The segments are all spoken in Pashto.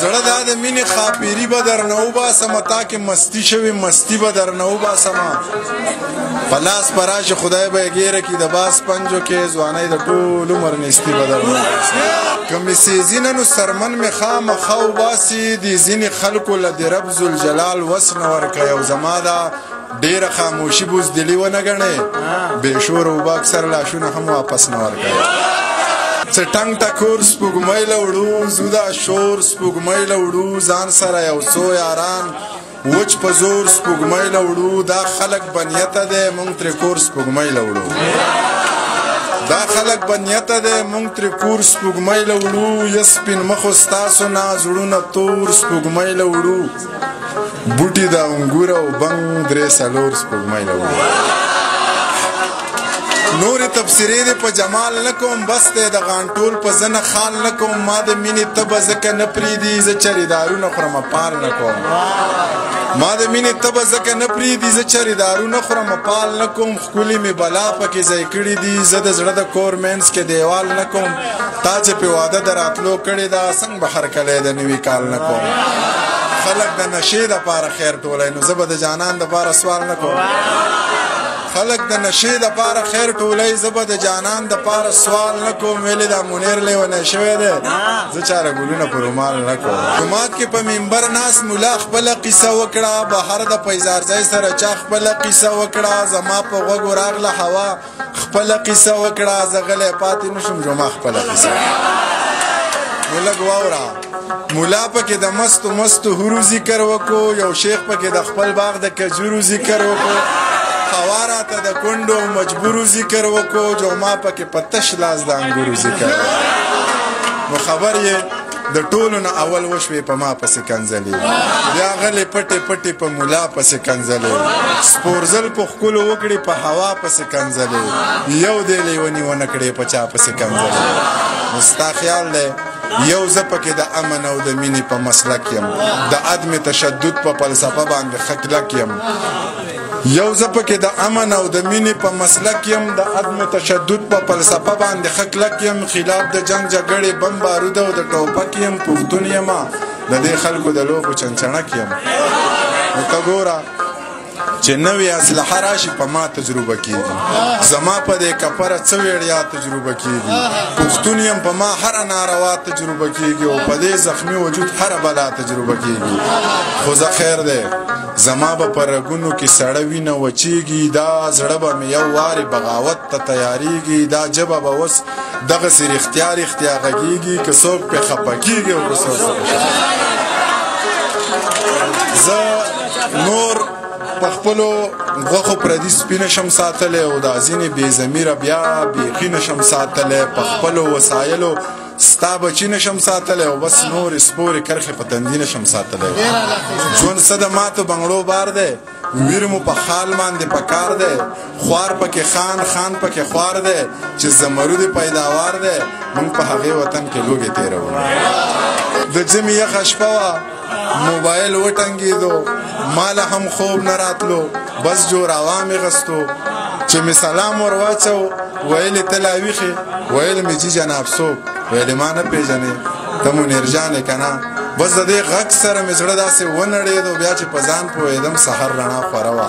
زړه دا د مینې خاپيري به درنه وباسم تا کې مستی شوي مستی به درنه وباسم په لاس په راشي خدای به یې ګیره کړي د باس پنجو کې ځوانۍ د ټول عمر نیستي به درنه وباسم که مې سیزي نه نو سرمن مې خامخا وباسي د ځینې خلکو له د رب ذوالجلال وس نه ورکوي او زما دا ډیره خاموشي بوزدلی ونه ګڼي بې شور او باک سره لاشونه هم واپس نه ورکړي څه ټنګ ټکور سپوږمۍ له وړو زو دا شور سپوږمۍ له وړو ځان سره یو څو یاران وچ په زور سپوږمۍ له وړو دا خلک بنیته دی مونږ ترې کور سپوږمۍ له وړو دا خلک بنیته دی مونږ ترې کور سپوږمۍ له وړو یه سپین مخو ستاسو نه زړونه تور سپوږمۍ له وړو بوټي د انګور او بنګ درې څلور سپوږمۍ لري نورې تبصرې دې په جمال نه کوم بس دی د غانټول په زنه خال نه کوم ما د مینې تبه ځکه نه پرېږدي زه چرې دارونه خورم پال نه کوم ما د مینې تبه ځکه نه پرېږدي زه چرې دارونه خورم پال نه کوم ښکلي مې بلا پکې ځای کړي دي زه د زړه د کور مینس کې دیوال نه کوم تا چې په واده د راتلو کړې ده څنګه به هرکلی د نوي کال نه کوم خلک د نشې دپاره خیر ټولی نو زه به د جانان دپاره سوال نه کوم خلک د نشې دپاره خیر ټولی زه به د جانان دپاره سوال نه کوم ویلې دا منیر لیونی شوی دی زه چاره ګلونه په رومال نه کوم جماعت کې په منبر ناس مولا خپل قصه وکړه بهر د پیزارځای سره چا خپل قصه وکړه زما په غوږو راغله هوا خپل قصه وکړه زه غلی پاتې نشم جمعه خپل قصه نو لږ واوره مولا پکې د مستو مستو هورو ذکر وکړو یو شیخ پکې د خپل باغ د کجورو ذکر وکړو هوا راته د کونډو مجبورو ذکر وکړو جمعه پکې په تش لاس د انګورو ذکر نو خبر یې د ټولو نه اول وشوې په ما پسې کنځلې بیا غلې پټې پټې په مولا پسې کنځلې سپورزل په ښکلو وکړې په هوا پسې کنځلې یو دی لیونی ونه کړې په چا پسې کنځلې نو ستا خیال دی یو زه پکې د امن او د مینې په مسلک یم د عدم تشدد په فلسفه باندې خکلک یم یو زه پکې د امن او د مینې په مسلک یم د عدم تشدد په فلسفه باندې ښه کلک یم خلاف د جنګ جګړې بم بارود او د ټوپک یم پښتون یم د دې خلکو د لوبو چنچڼک یم نو ته ګوره چې نوې اسلحه راشي په ما تجربه کیږي زما په دې کپره څه ویړیا تجربه کیږي پښتون یم په ما هر ناروا تجربه کیږي او په دې زخمی وجود هر بلا تجربه کیږي خو زه خیر دی زما به په رګونو کې سړه وینه وچېږي دا زړه به مې یو وارې بغاوت ته تیارېږي دا ژبه به اوس دغسې رښتیا رښتیا غږېږي که څوک پرې خفه کېږي وروسته زه نور په خپلو غوښو پردي سپي نشم ساتلی او دا ځینې بې ضمیره بیا بیخي نشم ساتلی په خپلو وسایلو ستا بچی نشم ساتلی او بس نورې سپورې کرښې په تندي نشم ساتلی ژوند څه د ماتو بنګړو بار دی ویر مو په خال باندې پکار دی خوار پکې خان خان پکې خوار دی چې زمرودي پیداوار دی مونږ په هغې وطن کې لوګې تېروو د جمې یخه شپه وه موبایل وټنګېدو مال هم خوب نه راتلو بس جوراوا مې غستو چې مې سلام ور واچو ویلې ته لا ویښې ویل مې چې جناب څوک ویلې ما نه پېژنې ته منیر جان یې که نه بس د دې غږ سره مې زړه داسې ونړېدو بیا چې په ځان پوهېدم سحر رڼا خوره وه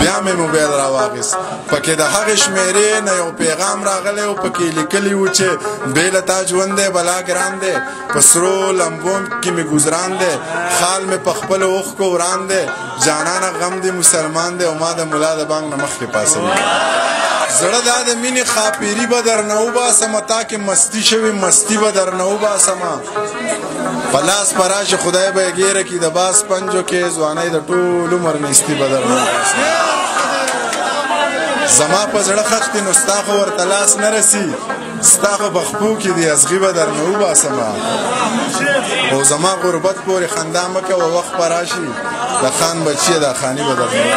بیا مې موبایل راواخیست پکې د هغې شمېرې نه یو پیغام راغلی او پکې لیکلي و چې بې له تا ژوند دی بلا ګران دی په سرو لمبو کې مې ګزران دی خال مې په خپل اوښکو وران دی جانانه غم دی مسلمان دی او ما د ملا د بانګ نه مخکې پاسم زړه دا د مینې خاپیری به در نه وباسم تا کې مستی شوې مستی به در نه وباسم په لاس په راشه خدای به یې ګیره کړي د باس پنجو کې ځوانۍ د ټول عمر نیستي به در نه وباسم زما په زړه خښتې نو ستا خو ورته لاس نه رسي ستا په بخپو کې دی ازغي به در نه وباسم او زما غربت پورې خندا مکه و وخت پر راشي د خان بچی د خاني به در نه